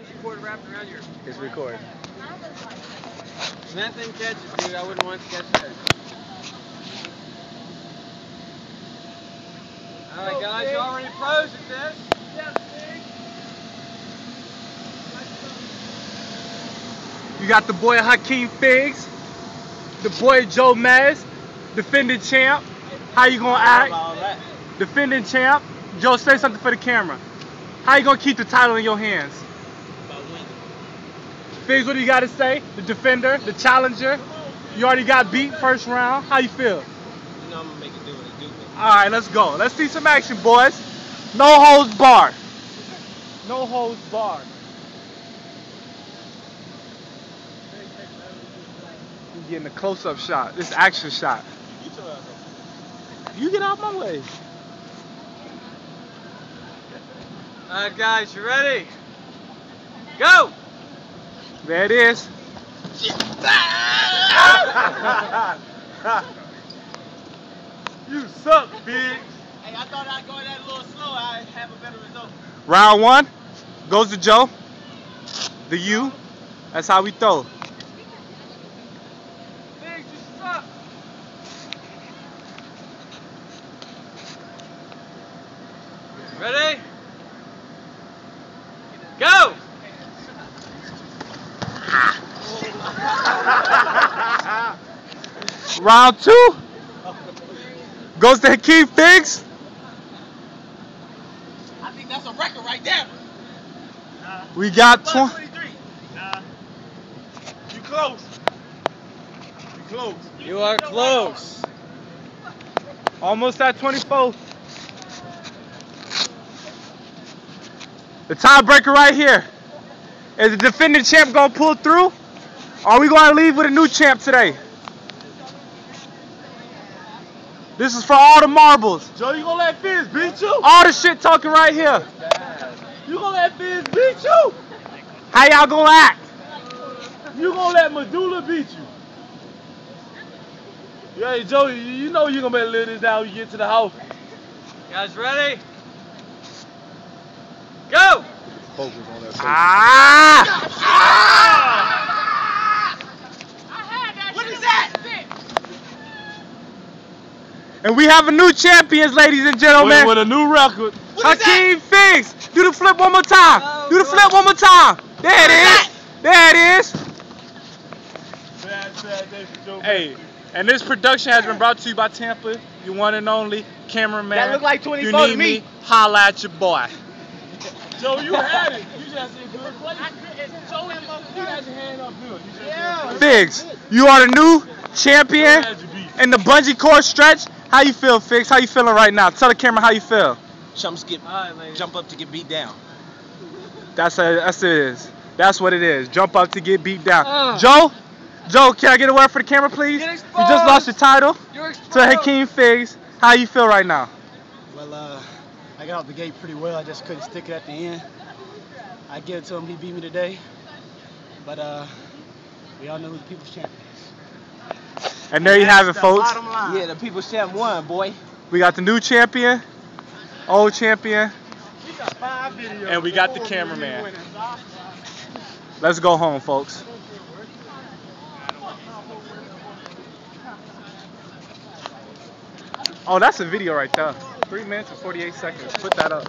bungee cord wrapped around your. It's recording. Nothing catches, dude. I wouldn't want to catch that. All right, guys, you already pros at this. You got the boy Akheem Figgs, the boy Joe Maz, defending champ. How you gonna act? Defending champ. Joe, say something for the camera. How you gonna keep the title in your hands? Figgs, what do you got to say? The defender, the challenger. You already got beat first round. How you feel? You know I'm gonna make it do what it do. All right, let's go. Let's see some action, boys. No holds barred. No holds barred. You getting a close-up shot. This action shot. You get out my way. All right, guys, you ready? Go! There it is. You suck, Biggs. Hey, I thought I'd go that a little slow. I'd have a better result. Round one goes to Joe. The U. That's how we throw. Biggs, you suck. Ready? Go! Round two goes to Akheem Figgs. I think that's a record right there. We got Plus 20. 23. You close. You close. You are close. Almost at 24. The tiebreaker right here. Is the defending champ gonna pull through? Or are we gonna leave with a new champ today? This is for all the marbles. Joe, you gonna let Fizz beat you? All the shit talking right here. You gonna let Fizz beat you? How y'all gonna act? You gonna let Medulla beat you? Yeah, hey, Joe, you- you know you gonna better live this down when you get to the house. Guys, ready? Go! Ah! What is that? And we have a new champions, ladies and gentlemen. With, with a new record. What is that? Akheem Figgs. Do the flip one more time. Oh, Do the boy. flip one more time. There it is. There it is. Sad, sad day for Joe. Hey, and this production has been brought to you by Tampa, your one and only cameraman. That look like you 24 to need me. Holla at your boy. Joe, you had it. You just in good place. Joe, you had your hand up good. You just Yeah. Figgs, you are the new champion had you beat. in the bungee cord stretch. How you feel, Figgs? How you feeling right now? Tell the camera how you feel. Chumps get All right, ladies. jump up to get beat down. That's a, that's it is. That's what it is. Jump up to get beat down. Uh. Joe, Joe, can I get a word for the camera, please? Get You just lost your title You're to Akheem Figgs. How you feel right now? Well, uh, I got out the gate pretty well. I just couldn't stick it at the end. I give it to him. He beat me today. But uh, we all know who the people's champion is. And there you have it, folks. Yeah, the people's champ won, boy. We got the new champion, old champion, We got five And we got the cameraman. Let's go home, folks. Oh, that's a video right there. Three minutes and 48 seconds. Put that up.